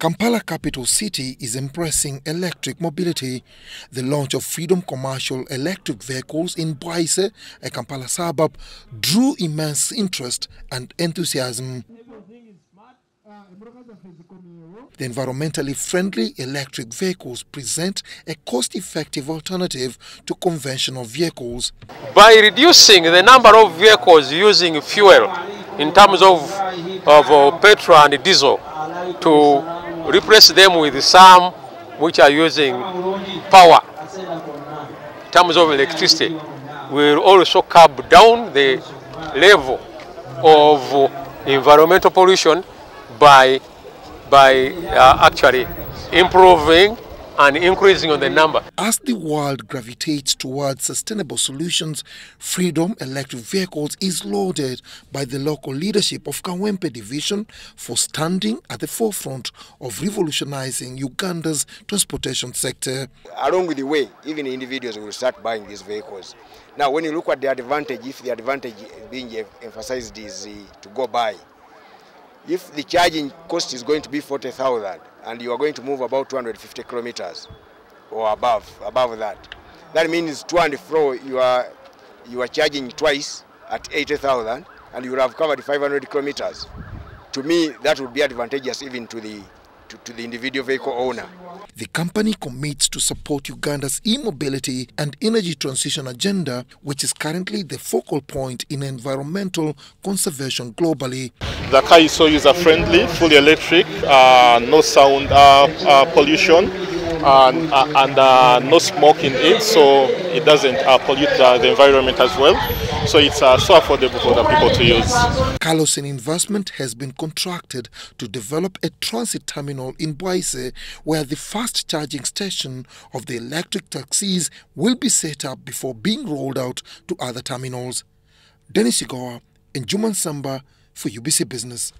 Kampala capital city is embracing electric mobility. The launch of Freedom commercial electric vehicles in Bwaise, a Kampala suburb, drew immense interest and enthusiasm. The environmentally friendly electric vehicles present a cost-effective alternative to conventional vehicles. By reducing the number of vehicles using fuel in terms of, of uh, petrol and diesel to replace them with some which are using power. In terms of electricity will also curb down the level of environmental pollution by, by uh, actually improving and increasing on the number. As the world gravitates towards sustainable solutions, Freedom Electric Vehicles is lauded by the local leadership of Kawempe Division for standing at the forefront of revolutionizing Uganda's transportation sector. Along with the way, even individuals will start buying these vehicles. Now, when you look at the advantage, if the advantage being emphasized is uh, to go by, if the charging cost is going to be 40,000 and you are going to move about 250 kilometers or above, above that, that means to and fro you are, you are charging twice at 80,000 and you will have covered 500 kilometers. To me, that would be advantageous even to the, to, to the individual vehicle owner. The company commits to support Uganda's e-mobility and energy transition agenda, which is currently the focal point in environmental conservation globally. The car is so user-friendly, fully electric, uh, no sound uh, uh, pollution, and, and uh, no smoking in it, so it doesn't uh, pollute the environment as well. So it's uh, so affordable for the people to use. Carlson Investment has been contracted to develop a transit terminal in Bwaise where the fast charging station of the electric taxis will be set up before being rolled out to other terminals. Dennis Igoa and Juman Samba for UBC Business.